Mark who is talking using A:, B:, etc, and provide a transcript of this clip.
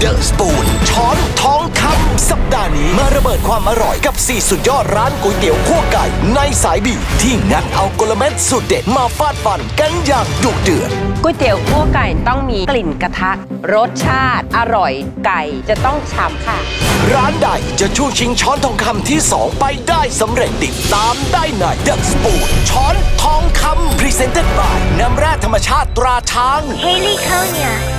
A: เดอะสปูนช้อนทองคำสัปดาห์นี้มาระเบิดความอร่อยกับ 4 สุดยอดร้านก๋วยเตี๋ยวขั้วไก่ ในสายบีที่งัดเอากลเม็ดสุดเด็ดมาฟาดฟันกันอย่างดุเดือด
B: ก๋วยเตี๋ยวขั้วไก่ต้องมีกลิ่นกระทะ รสชาติ อร่อยไก่จะต้องฉ่ำค่ะ
A: ร้านใดจะช่วชิงช้อนทองคำที่ 2 ไปได้สำเร็จติดตามได้ในเดอะสปูนช้อนทองคำ Presented by น้ำแร่ธรรมชาติตราช้าง
C: Haley Konya. HQ.